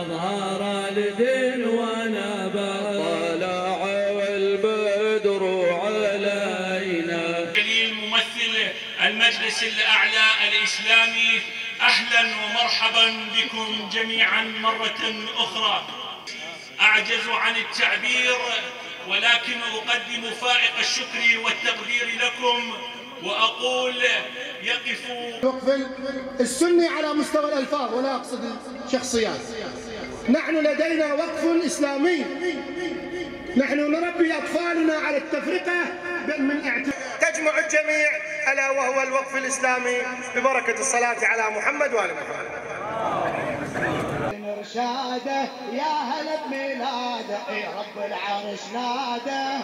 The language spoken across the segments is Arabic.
أظهر الدين ونبات طلع والبدر علينا. جليل ممثل المجلس الأعلى الإسلامي أهلا ومرحبا بكم جميعا مرة أخرى. أعجز عن التعبير ولكن أقدم فائق الشكر والتقدير لكم وأقول يقف الوقف السني على مستوى الألفاظ ولا أقصد الشخصيات. نحن لدينا وقف إسلامي. نحن نربي أطفالنا على التفرقة من اعتقاد تجمع الجميع ألا وهو الوقف الإسلامي ببركة الصلاة على محمد وآل محمد. إرشاده يا هلا بميلادة يا رب العرش ناده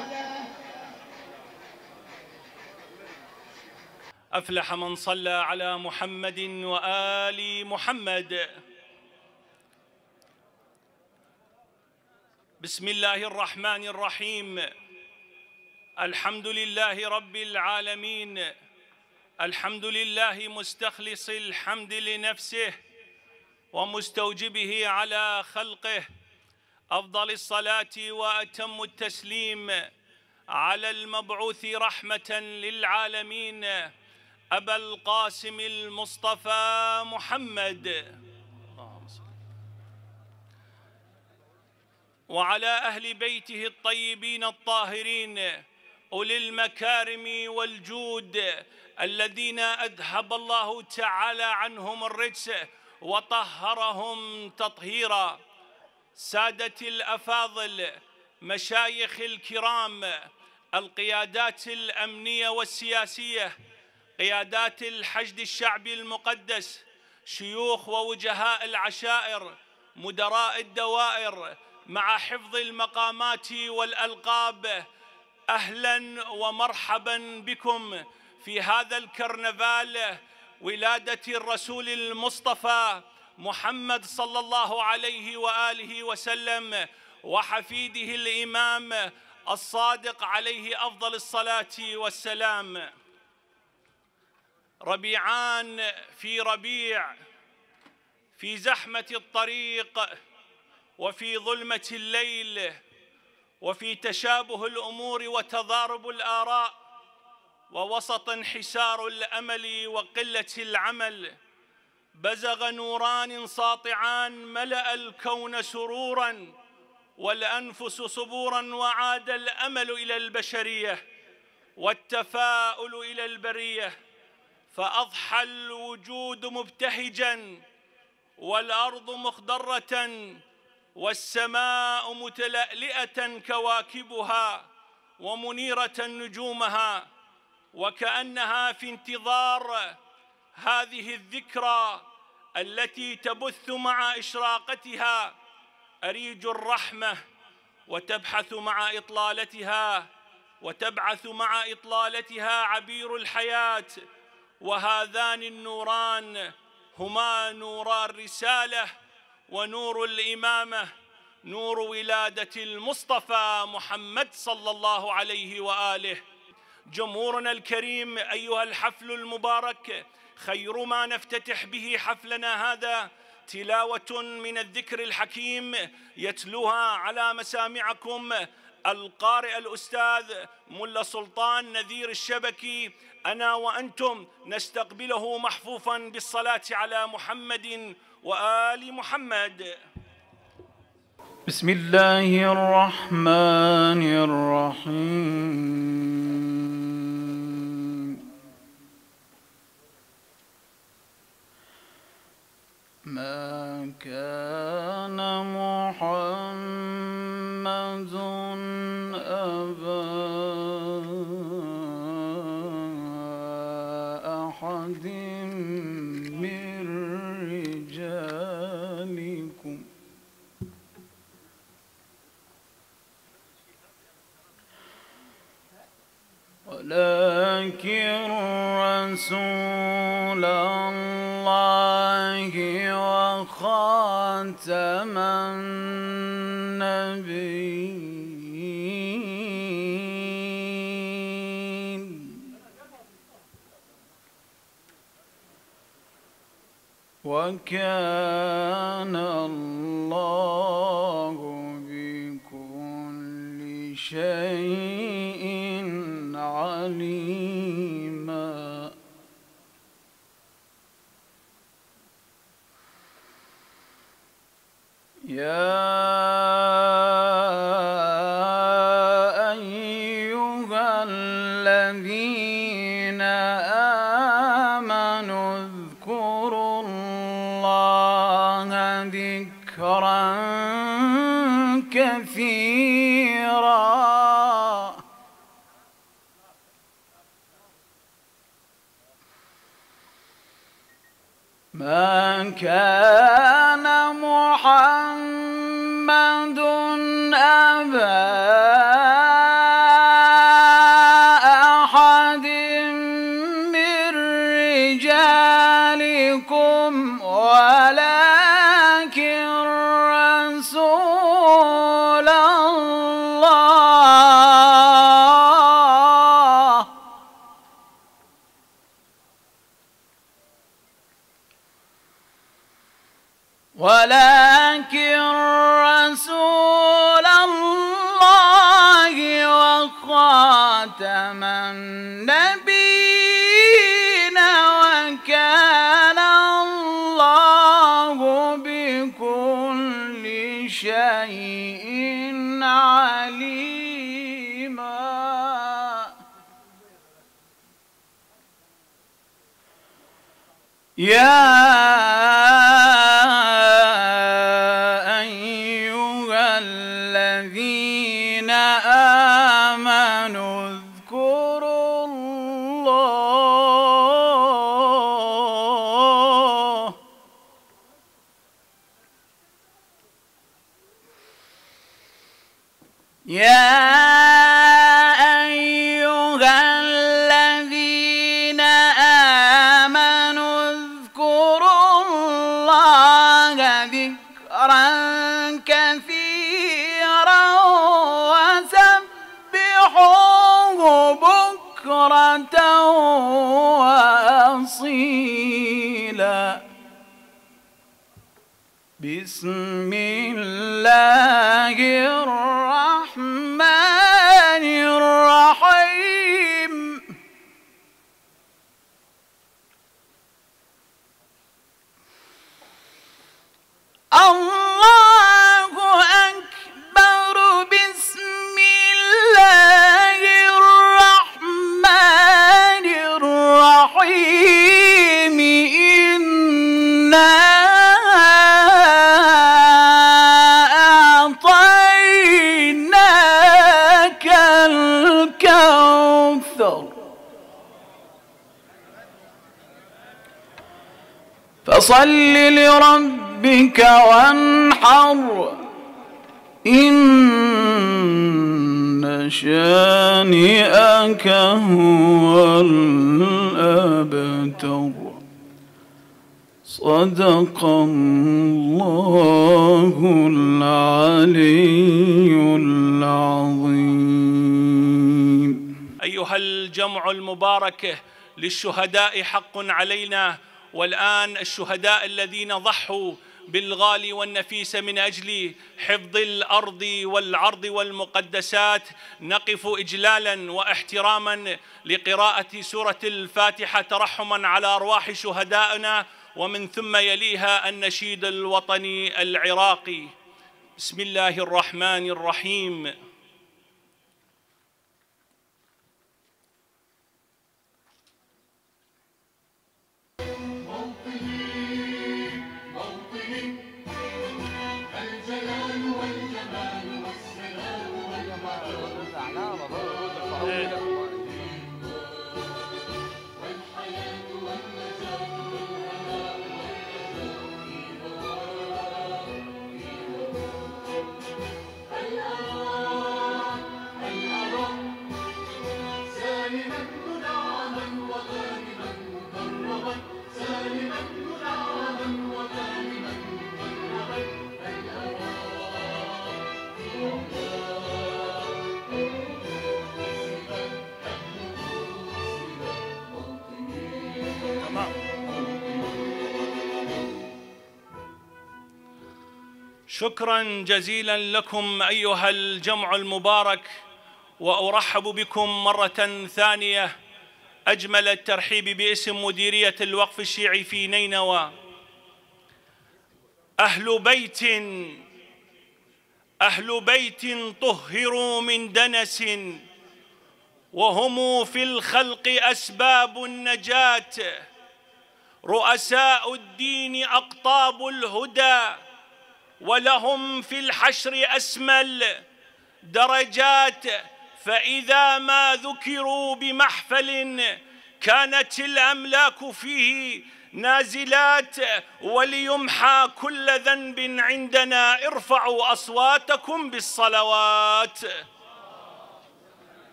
أفلح من صلى على محمد وآل محمد. بسم الله الرحمن الرحيم. الحمد لله رب العالمين. الحمد لله مستخلص الحمد لنفسه ومستوجبه على خلقه. أفضل الصلاة وأتم التسليم على المبعوث رحمة للعالمين. أبا القاسم المصطفى محمد. وعلى أهل بيته الطيبين الطاهرين أولي المكارم والجود الذين أذهب الله تعالى عنهم الرجس وطهرهم تطهيرا ساده الأفاضل مشايخ الكرام القيادات الأمنية والسياسية قيادات الحشد الشعبي المقدس شيوخ ووجهاء العشائر مدراء الدوائر مع حفظ المقامات والألقاب أهلا ومرحبا بكم في هذا الكرنفال ولادة الرسول المصطفى محمد صلى الله عليه وآله وسلم وحفيده الإمام الصادق عليه أفضل الصلاة والسلام. ربيعان في ربيع في زحمة الطريق وفي ظلمة الليل وفي تشابه الأمور وتضارب الآراء ووسط انحسار الأمل وقلة العمل بزغ نوران ساطعان ملأ الكون سرورا والأنفس صبورا وعاد الأمل إلى البشرية والتفاؤل إلى البرية. فأضحى الوجود مبتهجا والأرض مخضرة والسماء متلألئة كواكبها ومنيرة نجومها وكأنها في انتظار هذه الذكرى التي تبث مع إشراقتها أريج الرحمة وتبحث مع إطلالتها وتبعث مع إطلالتها عبير الحياة وهذان النوران هما نورا الرسالة ونور الإمامة نور ولادة المصطفى محمد صلى الله عليه وآله. جمهورنا الكريم أيها الحفل المبارك خير ما نفتتح به حفلنا هذا. تلاوة من الذكر الحكيم يتلوها على مسامعكم القارئ الأستاذ ملا سلطان نذير الشبكي أنا وأنتم نستقبله محفوفا بالصلاة على محمد وآل محمد. بسم الله الرحمن الرحيم. ما كان محمد ولكن رسول الله وخاتم النبيين. وكان الله بكل شيء يا شيء عليما. يا وأصيلا. بسم فصل لربك وانحر. إن شانئك هو الأبتر. صدق الله العلي العظيم. أيها الجمع المبارك للشهداء حق علينا والآن الشهداء الذين ضحوا بالغالي والنفيس من أجل حفظ الأرض والعرض والمقدسات نقف إجلالا واحتراما لقراءة سورة الفاتحة ترحما على أرواح شهدائنا ومن ثم يليها النشيد الوطني العراقي. بسم الله الرحمن الرحيم. شكرا جزيلا لكم أيها الجمع المبارك وأرحب بكم مرة ثانية. أجمل الترحيب باسم مديرية الوقف الشيعي في نينوى. أهل بيت أهل بيت طهروا من دنس وهم في الخلق أسباب النجاة. رؤساء الدين أقطاب الهدى. ولهم في الحشر اسمى درجات فإذا ما ذكروا بمحفل كانت الأملاك فيه نازلات وليمحى كل ذنب عندنا ارفعوا أصواتكم بالصلوات.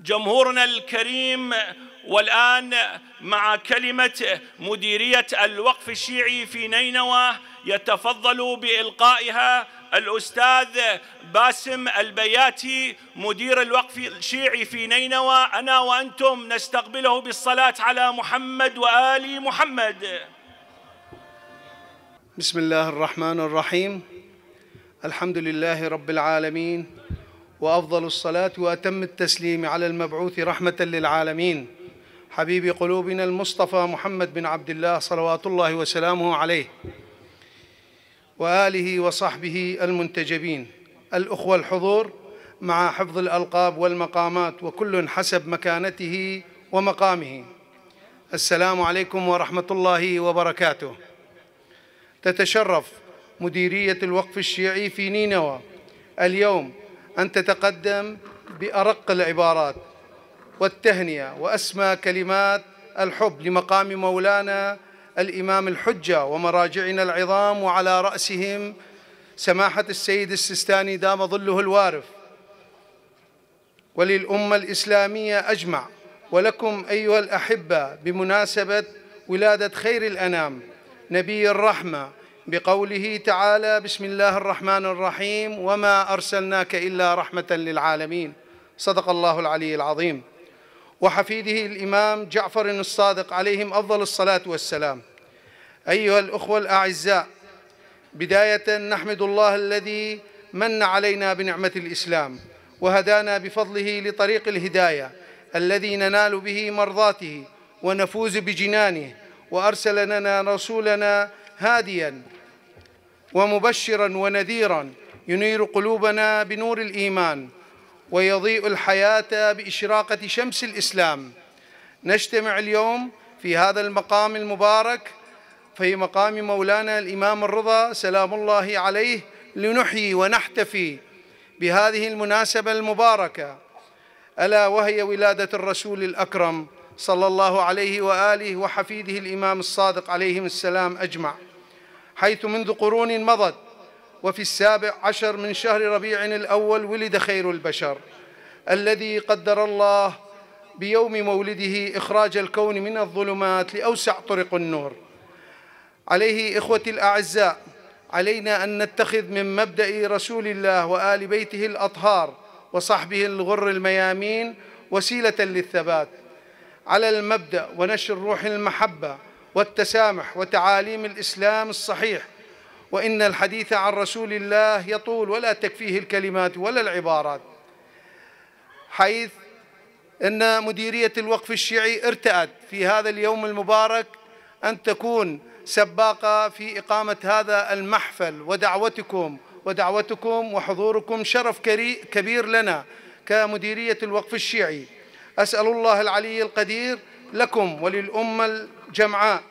جمهورنا الكريم والآن مع كلمة مديرية الوقف الشيعي في نينوى يتفضل بإلقائها الأستاذ باسم البياتي مدير الوقف الشيعي في نينوى. أنا وأنتم نستقبله بالصلاة على محمد وآل محمد. بسم الله الرحمن الرحيم. الحمد لله رب العالمين وأفضل الصلاة وأتم التسليم على المبعوث رحمة للعالمين. حبيب قلوبنا المصطفى محمد بن عبد الله صلوات الله وسلامه عليه وآله وصحبه المنتجبين الأخوة الحضور مع حفظ الألقاب والمقامات وكل حسب مكانته ومقامه. السلام عليكم ورحمة الله وبركاته. تتشرف مديرية الوقف الشيعي في نينوى. اليوم أن تتقدم بأرق العبارات. والتهنئة وأسمى كلمات الحب لمقام مولانا الإمام الحجة ومراجعنا العظام وعلى رأسهم سماحة السيد السستاني دام ظله الوارف وللأمة الإسلامية أجمع ولكم أيها الأحبة بمناسبة ولادة خير الأنام نبي الرحمة بقوله تعالى بسم الله الرحمن الرحيم وما أرسلناك إلا رحمة للعالمين. صدق الله العلي العظيم. وحفيده الإمام جعفر الصادق عليهم أفضل الصلاة والسلام. أيها الأخوة الأعزاء بداية نحمد الله الذي من علينا بنعمة الإسلام وهدانا بفضله لطريق الهداية الذي ننال به مرضاته ونفوز بجنانه وارسل لنا رسولنا هاديا ومبشرا ونذيرا ينير قلوبنا بنور الإيمان ويضيء الحياة بإشراقة شمس الإسلام. نجتمع اليوم في هذا المقام المبارك في مقام مولانا الإمام الرضا سلام الله عليه لنحيي ونحتفي بهذه المناسبة المباركة. ألا وهي ولادة الرسول الأكرم صلى الله عليه وآله وحفيده الإمام الصادق عليهم السلام أجمع. حيث منذ قرون مضت وفي السابع عشر من شهر ربيع الأول ولد خير البشر الذي قدر الله بيوم مولده إخراج الكون من الظلمات لأوسع طرق النور. عليه إخوتي الأعزاء علينا أن نتخذ من مبدأ رسول الله وآل بيته الأطهار وصحبه الغر الميامين وسيلة للثبات. على المبدأ ونشر روح المحبة والتسامح وتعاليم الإسلام الصحيح وإن الحديث عن رسول الله يطول ولا تكفيه الكلمات ولا العبارات. حيث إن مديرية الوقف الشيعي ارتأت في هذا اليوم المبارك أن تكون سباقة في إقامة هذا المحفل. ودعوتكم ودعوتكم وحضوركم شرف كبير لنا كمديرية الوقف الشيعي. أسأل الله العلي القدير لكم وللأمة الجمعاء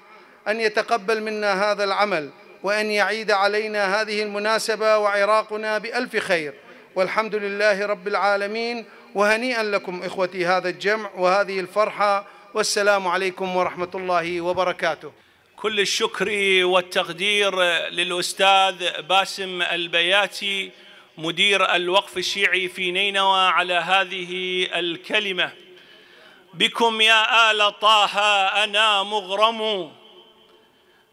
أن يتقبل منا هذا العمل. وأن يعيد علينا هذه المناسبة وعراقنا بألف خير. والحمد لله رب العالمين. وهنيئا لكم إخوتي هذا الجمع وهذه الفرحة. والسلام عليكم ورحمة الله وبركاته. كل الشكر والتقدير للأستاذ باسم البياتي مدير الوقف الشيعي في نينوى على هذه الكلمة. بكم يا آل طه أنا مغرم.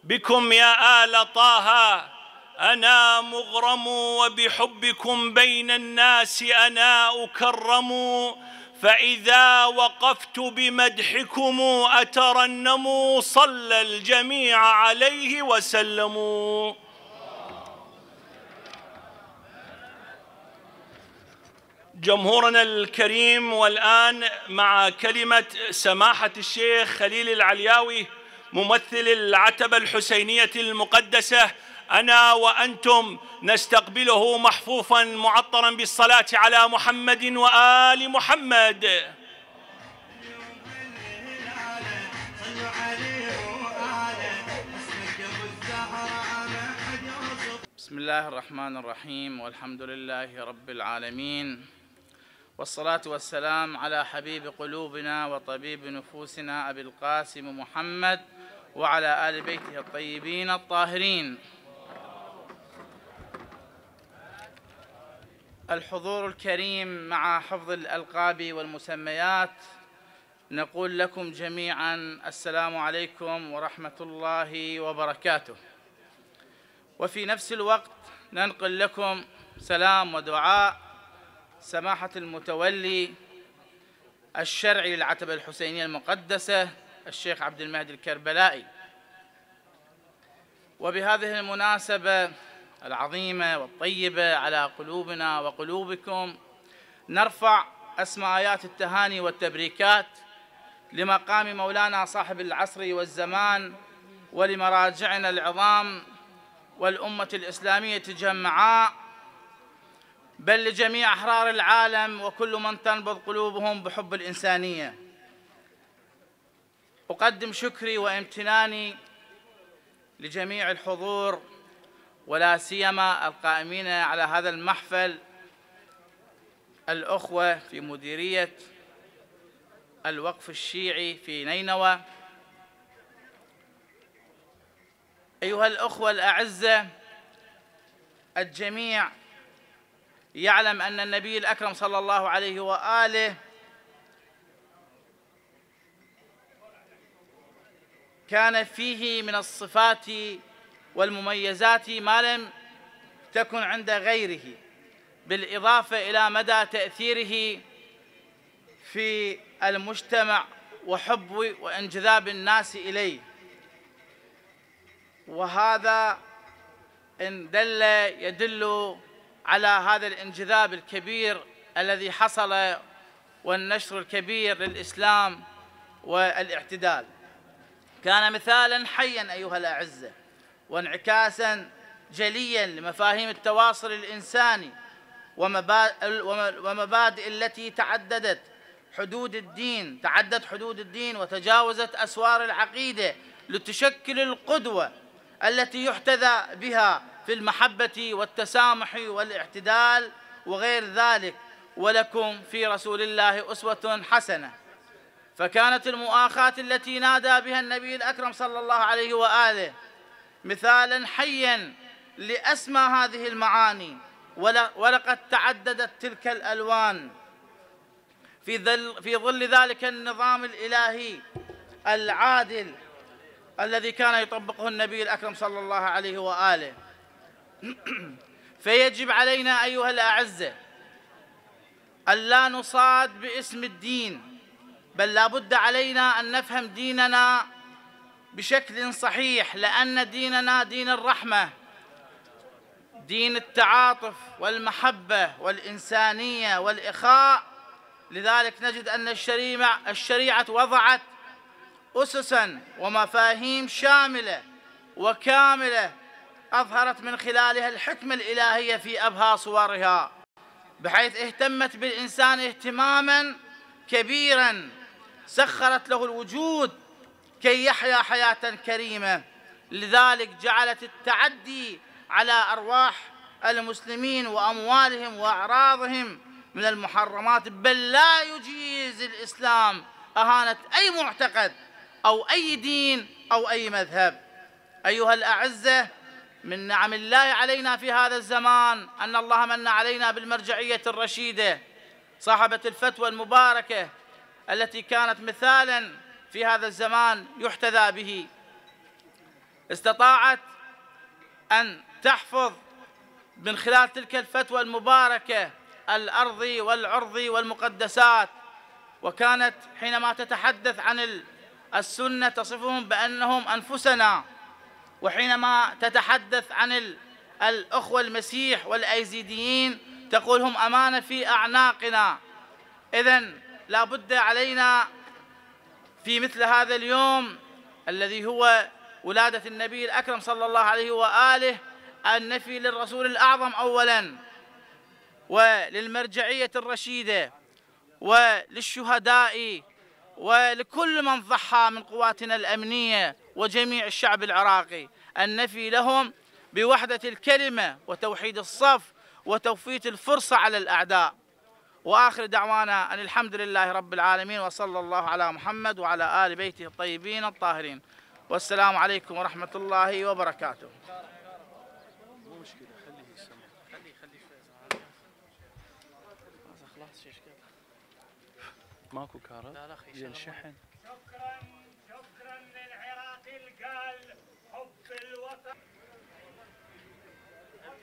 بكم يا آل طه. أنا مغرم وبحبكم بين الناس أنا أكرم. فإذا وقفت بمدحكم أترنموا صلى الجميع عليه وسلموا جمهورنا الكريم والآن مع كلمة سماحة الشيخ خليل العلياوي. ممثل العتبة الحسينية المقدسة أنا وأنتم نستقبله محفوفا معطرا بالصلاة على محمد وآل محمد. بسم الله الرحمن الرحيم والحمد لله رب العالمين والصلاة والسلام على حبيب قلوبنا وطبيب نفوسنا أبي القاسم محمد وعلى آل بيته الطيبين الطاهرين. الحضور الكريم مع حفظ الألقاب والمسميات. نقول لكم جميعا السلام عليكم ورحمة الله وبركاته. وفي نفس الوقت ننقل لكم سلام ودعاء سماحة المتولي الشرعي للعتبة الحسينية المقدسة الشيخ عبد المهدي الكربلائي. وبهذه المناسبة العظيمة والطيبة على قلوبنا وقلوبكم نرفع أسمى آيات التهاني والتبريكات لمقام مولانا صاحب العصر والزمان ولمراجعنا العظام والأمة الإسلامية جمعاء بل لجميع أحرار العالم وكل من تنبض قلوبهم بحب الإنسانية. أقدم شكري وامتناني لجميع الحضور ولا سيما القائمين على هذا المحفل الأخوة في مديرية الوقف الشيعي في نينوى. أيها الأخوة الأعزة الجميع يعلم أن النبي الأكرم صلى الله عليه وآله كان فيه من الصفات والمميزات ما لم تكن عند غيره بالإضافة إلى مدى تأثيره في المجتمع وحب وانجذاب الناس إليه. وهذا إن دل يدل على هذا الانجذاب الكبير الذي حصل والنشر الكبير للإسلام والإعتدال. كان مثالا حيا أيها الأعزة وانعكاسا جليا لمفاهيم التواصل الإنساني ومبادئ التي تعددت حدود الدين تعدت حدود الدين وتجاوزت أسوار العقيدة لتشكل القدوة التي يحتذى بها في المحبة والتسامح والاعتدال وغير ذلك. ولكم في رسول الله أسوة حسنة. فكانت المؤاخاة التي نادى بها النبي الأكرم صلى الله عليه وآله مثالا حيا لأسمى هذه المعاني ولقد تعددت تلك الألوان. في ظل, في ظل ذلك النظام الإلهي العادل الذي كان يطبقه النبي الأكرم صلى الله عليه وآله. فيجب علينا أيها الأعزة ألا نصاد باسم الدين. بل لا بد علينا أن نفهم ديننا بشكل صحيح لأن ديننا دين الرحمة دين التعاطف والمحبة والإنسانية والإخاء. لذلك نجد أن الشريعة, الشريعة وضعت أسسا ومفاهيم شاملة وكاملة أظهرت من خلالها الحكمة الإلهية في أبهى صورها بحيث اهتمت بالإنسان اهتماما كبيرا سخرت له الوجود كي يحيا حياة كريمة. لذلك جعلت التعدي على أرواح المسلمين وأموالهم وأعراضهم من المحرمات. بل لا يجيز الإسلام أهانة أي معتقد أو أي دين أو أي مذهب. أيها الأعزة من نعم الله علينا في هذا الزمان أن الله من علينا بالمرجعية الرشيدة صاحبة الفتوى المباركة التي كانت مثالا في هذا الزمان يحتذى به. استطاعت أن تحفظ من خلال تلك الفتوى المباركة الأرض والعرض والمقدسات. وكانت حينما تتحدث عن السنة تصفهم بأنهم أنفسنا. وحينما تتحدث عن الأخوة المسيح والأيزيديين تقول هم أمانة في أعناقنا. إذا لا بد علينا في مثل هذا اليوم الذي هو ولادة النبي الأكرم صلى الله عليه وآله النفي للرسول الأعظم أولا وللمرجعية الرشيدة وللشهداء ولكل من ضحى من قواتنا الأمنية وجميع الشعب العراقي النفي لهم بوحدة الكلمة وتوحيد الصف وتوفيت الفرصة على الأعداء. وآخر دعوانا أن الحمد لله رب العالمين وصلى الله على محمد وعلى آل بيته الطيبين الطاهرين. والسلام عليكم ورحمة الله وبركاته. ماكو كهرباء؟ لا لا زين شحن شكرا شكرا للعراق القال حب الوطن.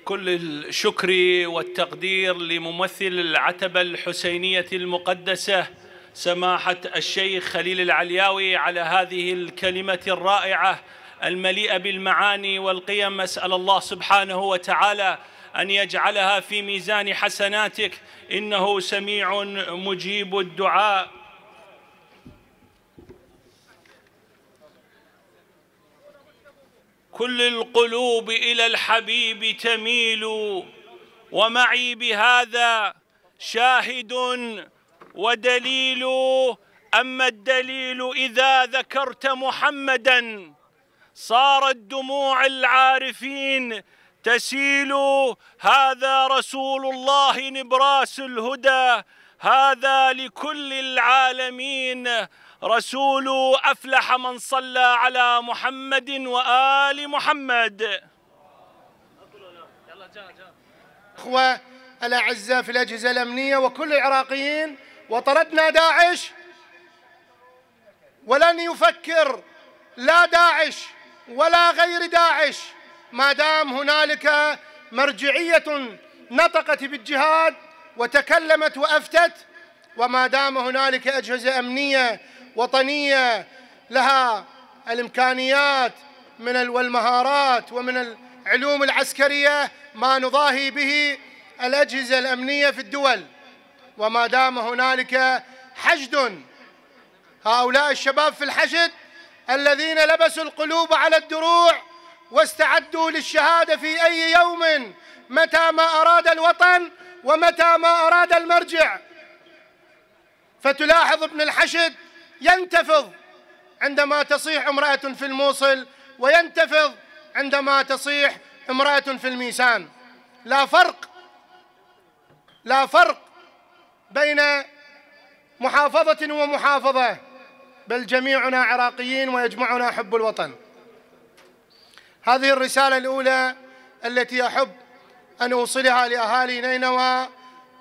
كل الشكر والتقدير لممثل العتبة الحسينية المقدسة سماحة الشيخ خليل العلياوي على هذه الكلمة الرائعة المليئة بالمعاني والقيم. أسأل الله سبحانه وتعالى أن يجعلها في ميزان حسناتك. إنه سميع مجيب الدعاء. كل القلوب إلى الحبيب تميل ومعي بهذا شاهد ودليل. أما الدليل إذا ذكرت محمداً صارت دموع العارفين تسيل. هذا رسول الله نبراس الهدى هذا لكل العالمين. رسول أفلح من صلى على محمد وآل محمد. إخوة الأعزاء في الأجهزة الأمنية وكل العراقيين وطردنا داعش. ولن يفكر لا داعش ولا غير داعش. ما دام هنالك مرجعية نطقت بالجهاد وتكلمت وأفتت وما دام هنالك أجهزة أمنية وطنية لها الإمكانيات من والمهارات ومن العلوم العسكرية ما نضاهي به الأجهزة الأمنية في الدول. وما دام هنالك حشد هؤلاء الشباب في الحشد الذين لبسوا القلوب على الدروع واستعدوا للشهادة في أي يوم متى ما أراد الوطن ومتى ما أراد المرجع. فتلاحظ ابن الحشد ينتفض عندما تصيح امرأة في الموصل وينتفض عندما تصيح امرأة في الميسان لا فرق لا فرق بين محافظة ومحافظة بل جميعنا عراقيين ويجمعنا حب الوطن. هذه الرسالة الأولى التي أحب أن أوصلها لأهالي نينوى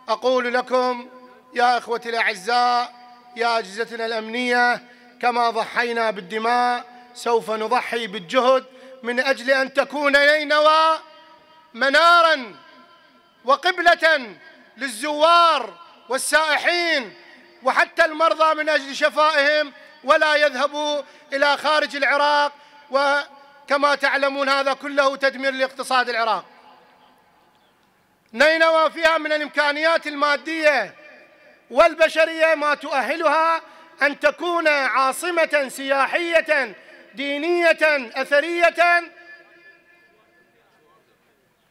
أقول لكم يا إخوتي الأعزاء يا أجهزتنا الأمنية كما ضحينا بالدماء سوف نضحي بالجهد من أجل أن تكون نينوى منارا وقبلة للزوار والسائحين وحتى المرضى من أجل شفائهم ولا يذهبوا إلى خارج العراق وكما تعلمون هذا كله تدمير لاقتصاد العراق. نينوى فيها من الإمكانيات المادية والبشرية ما تؤهلها أن تكون عاصمة سياحية دينية أثرية.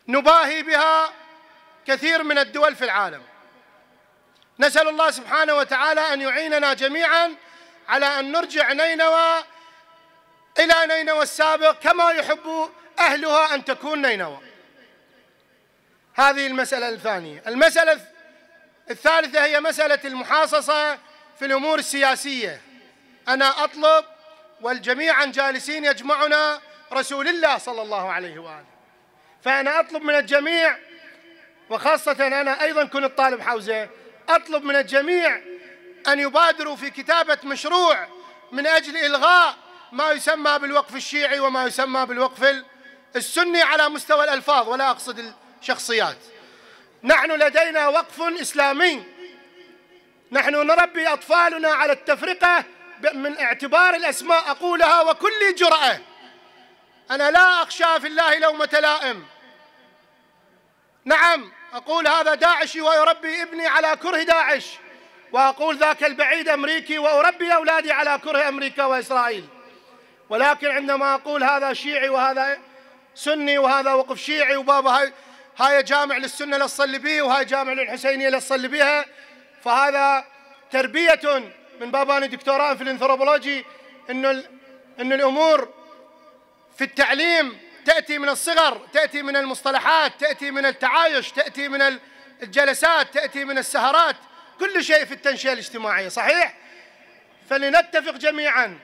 نباهي بها كثير من الدول في العالم. نسأل الله سبحانه وتعالى أن يعيننا جميعا على أن نرجع نينوى إلى نينوى السابق كما يحب أهلها أن تكون نينوى. هذه المسألة الثانية. المسألة الثالثة هي مسألة المحاصصة في الأمور السياسية. أنا أطلب والجميع جالسين يجمعنا رسول الله صلى الله عليه وآله. فأنا أطلب من الجميع وخاصة أنا أيضا كنت طالب حوزة أطلب من الجميع أن يبادروا في كتابة مشروع من أجل إلغاء ما يسمى بالوقف الشيعي وما يسمى بالوقف السني على مستوى الألفاظ ولا أقصد الشخصيات. نحن لدينا وقف إسلامي. نحن نربي أطفالنا على التفرقة من اعتبار الأسماء أقولها وكل جرأة. أنا لا أخشى في الله لومة لائم. نعم أقول هذا داعشي ويربي ابني على كره داعش وأقول ذاك البعيد أمريكي وأربي أولادي على كره أمريكا وإسرائيل. ولكن عندما أقول هذا شيعي وهذا سني وهذا وقف شيعي وبابا هاي هاي جامع للسنة للصلي بيه وهاي جامع للحسينية للصلي بيها. فهذا تربية من باباني دكتوراه في الانثروبولوجي إنه إنه الأمور في التعليم تأتي من الصغر تأتي من المصطلحات تأتي من التعايش تأتي من الجلسات تأتي من السهرات. كل شيء في التنشئة الاجتماعية صحيح؟ فلنتفق جميعا.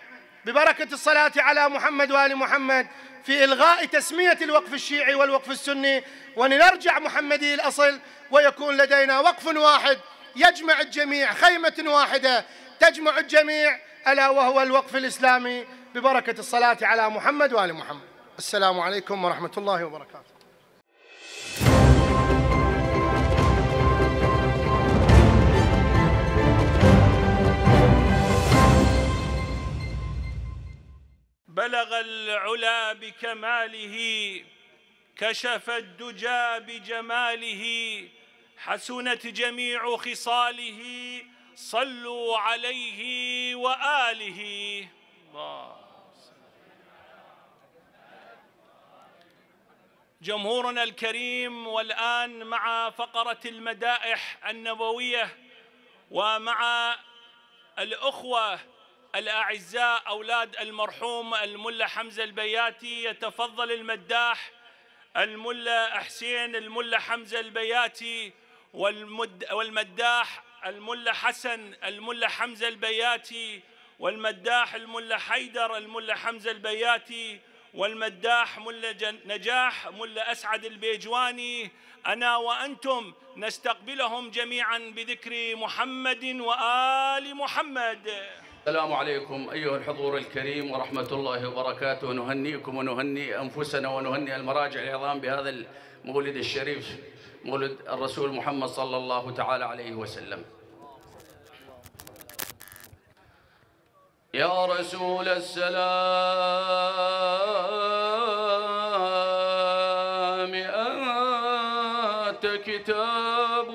ببركة الصلاة على محمد وآل محمد في إلغاء تسمية الوقف الشيعي والوقف السني ولنرجع محمدي الأصل ويكون لدينا وقف واحد يجمع الجميع خيمة واحدة تجمع الجميع ألا وهو الوقف الإسلامي. ببركة الصلاة على محمد وآل محمد. السلام عليكم ورحمة الله وبركاته. بلغ العلا بكماله كشف الدجى بجماله حسنت جميع خصاله صلوا عليه وآله. الله جمهورنا الكريم والآن مع فقرة المدائح النبوية ومع الأخوة الأعزاء أولاد المرحوم الملا حمزة البياتي يتفضل المداح الملا حسين الملا حمزة البياتي والمد والمداح الملا حسن الملا حمزة البياتي والمداح الملا حيدر الملا حمزة البياتي والمداح ملا نجاح ملا أسعد البيجواني. أنا وأنتم نستقبلهم جميعا بذكر محمد وآل محمد. السلام عليكم أيها الحضور الكريم ورحمة الله وبركاته. نهنيكم ونهني أنفسنا ونهني المراجع العظام بهذا المولد الشريف مولد الرسول محمد صلى الله تعالى عليه وسلم. يا رسول السلام أنت كتاب.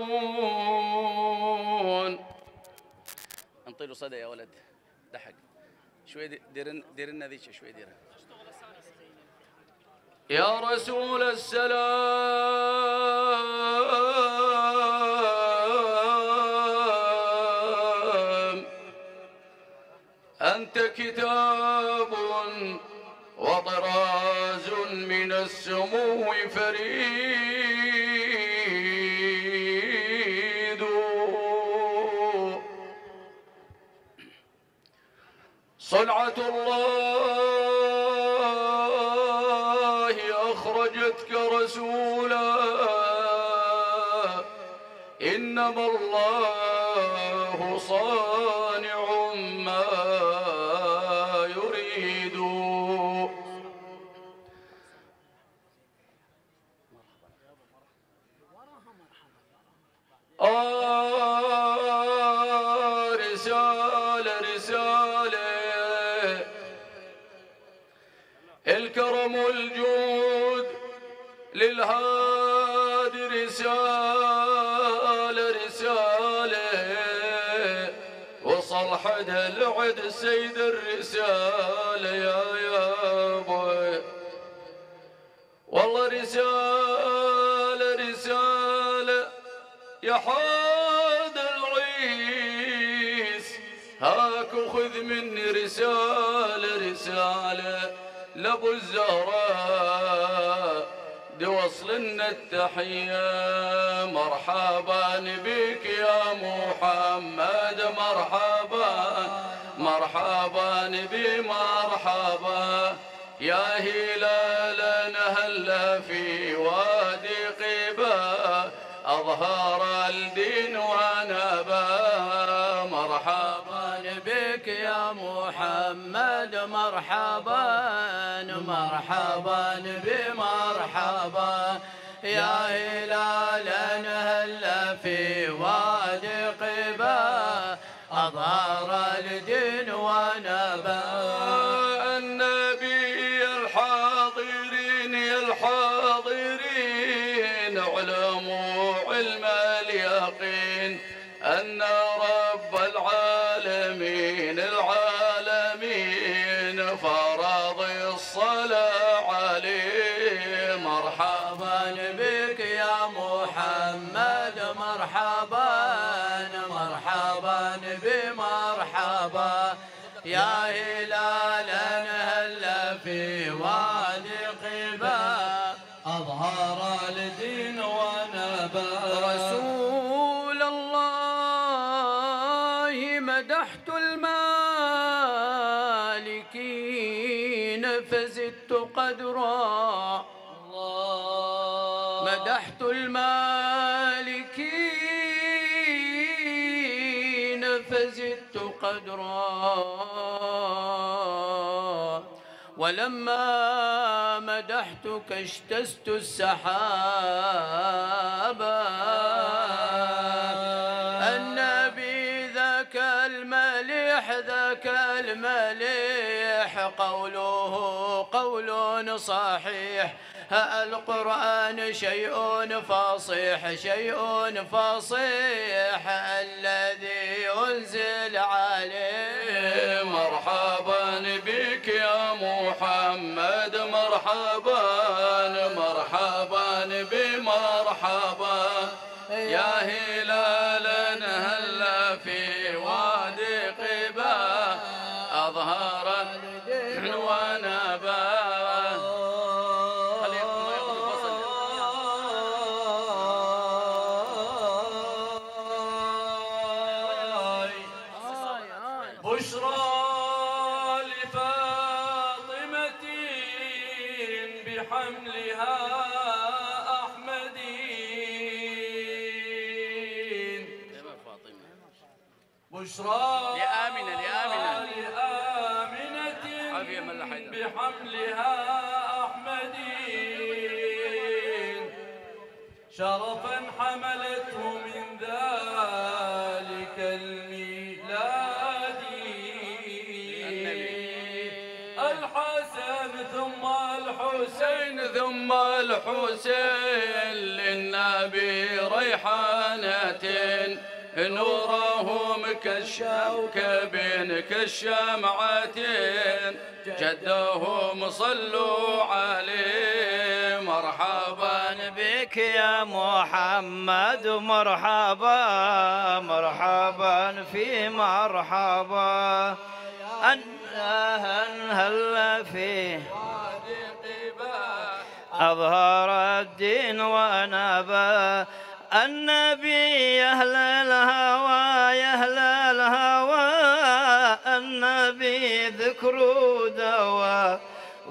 انطيله صدى يا ولد. شوي ديرن ديرنا ذيك شوي ديرن يا رسول السلام أنت كتاب وطراز من السمو فريد. صنعة الله أخرجتك رسولا. إنما الله صانع ما لعد السيد الرسالة يا يابا والله رسالة رسالة. يا حاد العيس هاك وخذ مني رسالة رسالة. لابو الزهراء وصلنا التحية. مرحبا بك يا محمد مرحبا. مرحبا بمرحبا يا هلال نهلا في وادي قبا. أظهر الدين ونبا. مرحبا بك يا محمد مرحبا. مرحبا بمرحبا يا هلال هلا في وادي ورا الدين وأنا بار قدرا ولما مدحتك اشتست السحابا النبي ذاك المليح ذاك المليح قوله قول صحيح. القرآن شيء فصيح شيء فصيح الذي أنزل عليه. مرحبا بك يا محمد مرحبا مرحبا بمرحبا. يا هلالا هلا شرفا حملته من ذلك الميلاد. الحسن ثم الحسين ثم الحسين للنبي ريحانة نورهم كالشوكب كالشمعتين جدهم صلوا عليه مرحبا بك يا محمد مرحبا مرحبا في مرحبا. أن هلا فيه أظهر الدين ونبى النبي يا أهل الهوى يا أهل الهوى. النبي ذكر دواء.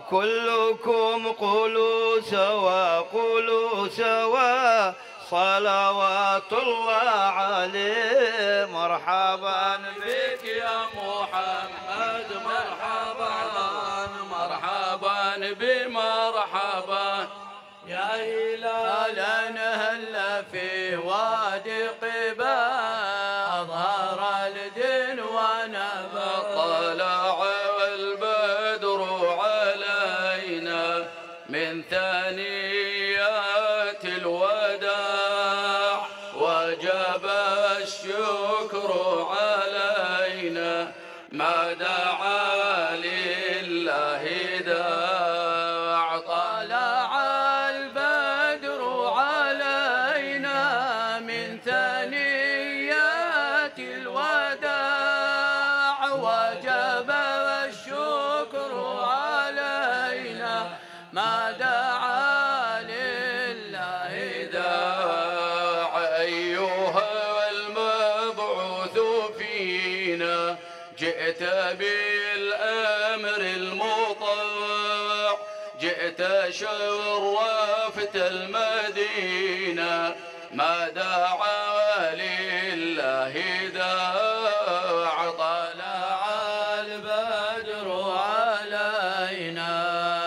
كلكم قولوا سوا قولوا سوا. صلوات الله عليه مرحبا بك يا محمد مرحبا. مرحبا بمرحبا. يا هلالا هلا في وادي شرفت المدينة ما دعا لله داع طلع البدر علينا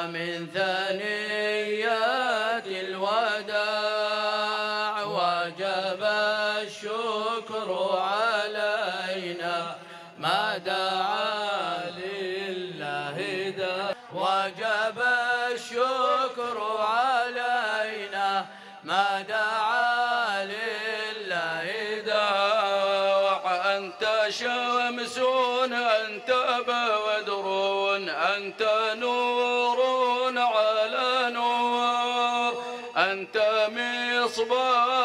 من ثنيات الوداع وجب الشكر علينا. ما دعا لله دا وجب ما دعا لله داع أنت شمس أنت بدر أنت نور على نور. أنت مصباح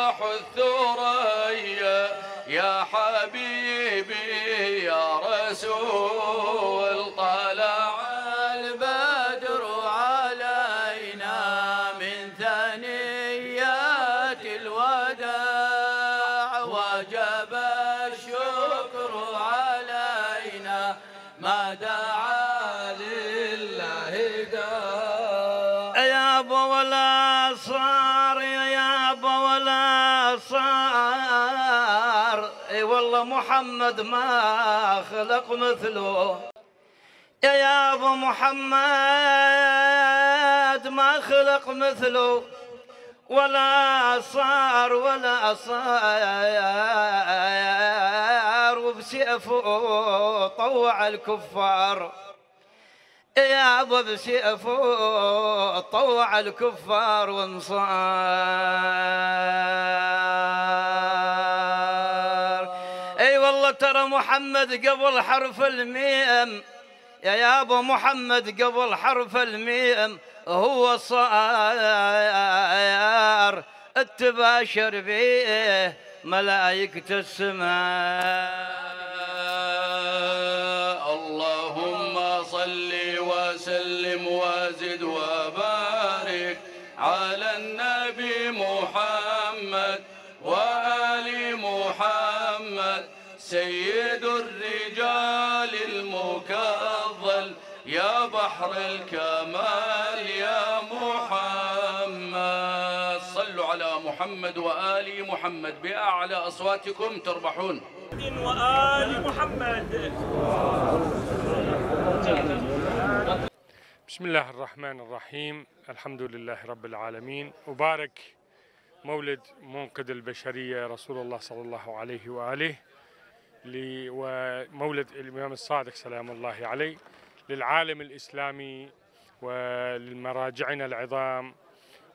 محمد ما خلق مثله. يا أبو محمد ما خلق مثله. ولا صار ولا صار وبسيفه طوع الكفار. يا أبو بسيفه طوع الكفار وانصار. ترى محمد قبل حرف الميم. يا يا أبو محمد قبل حرف الميم. هو صار التباشر فيه ملائكة السماء. سيد الرجال المكظل يا بحر الكمال يا محمد. صلوا على محمد وآل محمد بأعلى أصواتكم تربحون. وآل محمد. بسم الله الرحمن الرحيم. الحمد لله رب العالمين. أبارك مولد منقذ البشرية رسول الله صلى الله عليه وآله. ومولد الإمام الصادق سلام الله عليه للعالم الإسلامي ولمراجعنا العظام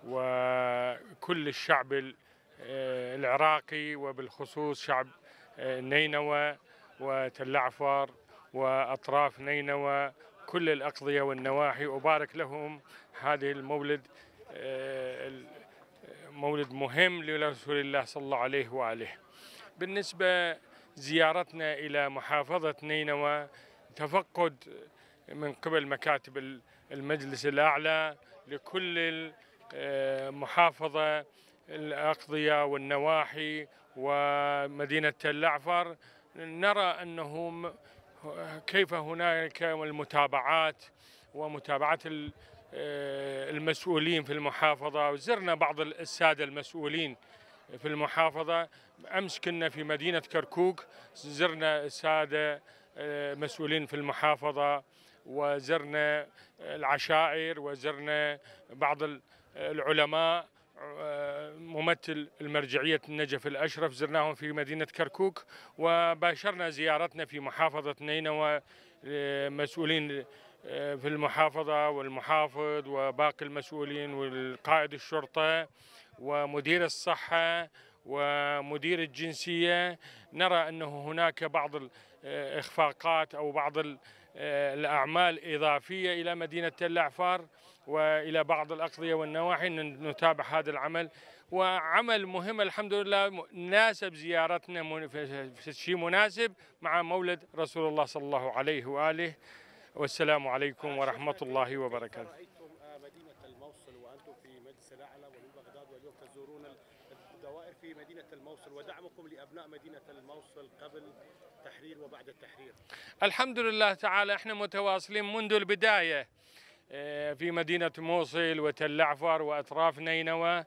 وكل الشعب ال- العراقي وبالخصوص شعب نينوى وتلعفر وأطراف نينوى كل الأقضية والنواحي. أبارك لهم هذه المولد ال- مولد مهم لرسول الله صلى الله عليه وآله. بالنسبة زيارتنا إلى محافظة نينوى تفقد من قبل مكاتب ال- المجلس الأعلى لكل المحافظة الأقضية والنواحي ومدينة تل نرى أنه م- كيف هناك المتابعات ومتابعة آه، المسؤولين في المحافظة. وزرنا بعض السادة المسؤولين في المحافظة. أمس كنا في مدينة كركوك زرنا السادة آه، مسؤولين في المحافظة وزرنا العشائر وزرنا بعض ال- العلماء آه، ممثل المرجعية النجف الأشرف زرناهم في مدينة كركوك وباشرنا زيارتنا في محافظة نينوى آه، مسؤولين في المحافظة والمحافظ وباقي المسؤولين والقائد الشرطة ومدير الصحة ومدير الجنسية نرى أنه هناك بعض الإخفاقات أو بعض ال- الأعمال إضافية إلى مدينة تل أعفار وإلى بعض الأقضية والنواحي نتابع هذا العمل. وعمل مهم الحمد لله ناسب زيارتنا في شيء مناسب مع مولد رسول الله صلى الله عليه وآله. والسلام عليكم ورحمة الله وبركاته. رأيتم مدينة الموصل وأنتم في مجلس الأعلى ومن بغداد واليوم تزورون الدوائر في مدينة الموصل ودعمكم لأبناء مدينة الموصل قبل التحرير وبعد التحرير. الحمد لله تعالى إحنا متواصلين منذ البداية آه، في مدينة موصل وتل عفر وأطراف نينوى. آه،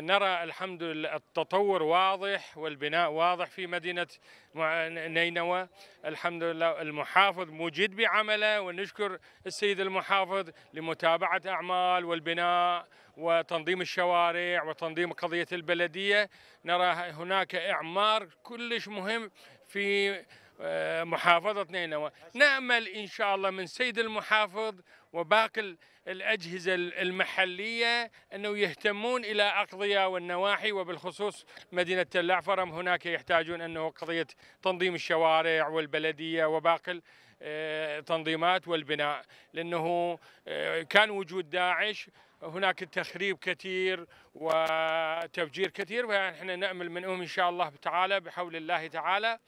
نرى الحمد لله التطور واضح والبناء واضح في مدينة مع- نينوى. الحمد لله المحافظ مجد بعمله ونشكر السيد المحافظ لمتابعة أعمال والبناء وتنظيم الشوارع وتنظيم قضية البلدية. نرى هناك إعمار كلش مهم في آه، محافظة نينوى. نأمل إن شاء الله من سيد المحافظ وباقي الأجهزة المحلية أنه يهتمون إلى أقضية والنواحي وبالخصوص مدينة تل هناك يحتاجون أنه قضية تنظيم الشوارع والبلدية وباقي التنظيمات والبناء لأنه آه، كان وجود داعش. هناك تخريب كثير وتفجير كثير فنحن نأمل منهم إن شاء الله تعالى بحول الله تعالى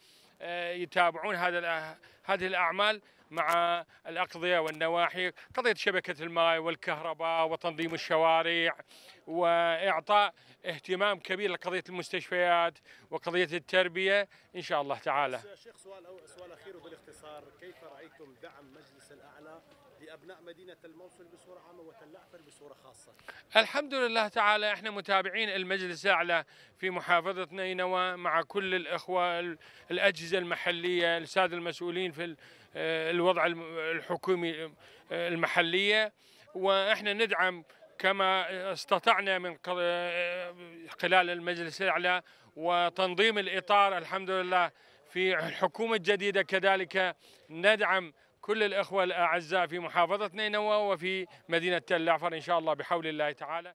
آه، يتابعون هذا هذه الأعمال. مع الأقضية والنواحي قضية شبكة الماء والكهرباء وتنظيم الشوارع وإعطاء اهتمام كبير لقضية المستشفيات وقضية التربية. إن شاء الله تعالى. شيخ سؤال أو سؤال أخير وبالاختصار كيف رأيتم دعم مجلس الأعلى لأبناء مدينة الموصل بصورة عامة وتل أعفر بصورة خاصة؟ الحمد لله تعالى إحنا متابعين المجلس الأعلى في محافظة نينوى مع كل الإخوة الأجهزة المحلية السادة المسؤولين في الوضع الحكومي المحلية وإحنا ندعم كما استطعنا من خلال المجلس الأعلى وتنظيم الإطار الحمد لله في الحكومة الجديدة. كذلك ندعم كل الإخوة الأعزاء في محافظة نينوى وفي مدينة تل أعفر إن شاء الله بحول الله تعالى.